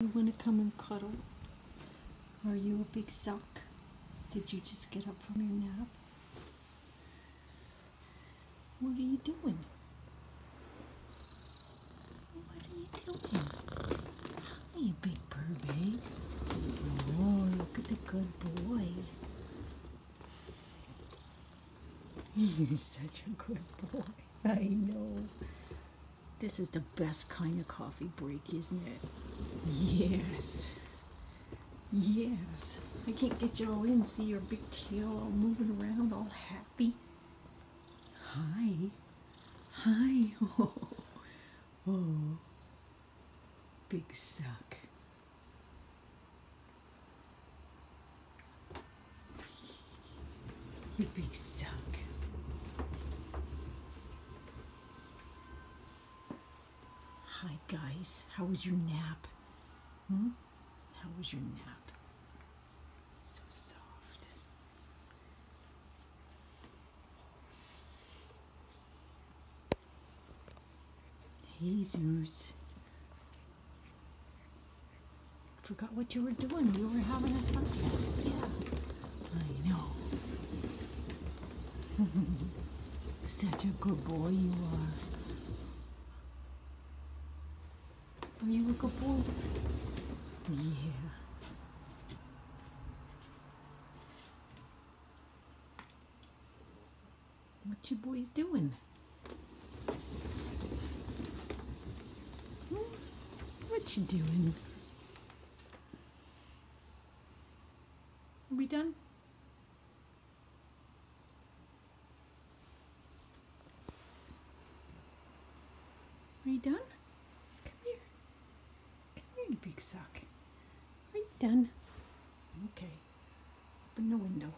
You want to come and cuddle? Are you a big suck? Did you just get up from your nap? What are you doing? What are you doing? Hi, big baby. Eh? Oh, look at the good boy. You're such a good boy. I know. This is the best kind of coffee break, isn't it? Yes. Yes. I can't get you all in. See your big tail all moving around, all happy. Hi. Hi. Oh. oh. Big suck. You big suck. Hi guys, how was your nap? Hmm? How was your nap? So soft. HeyZeus. Forgot what you were doing. You were having a sunfest. Yeah. I know. Such a good boy you are. You a good boy? Yeah. What you boys doing? Hmm? What you doing? Are we done? Are you done? Come here. Come here, you big suck. Are you done? Okay. Open the window.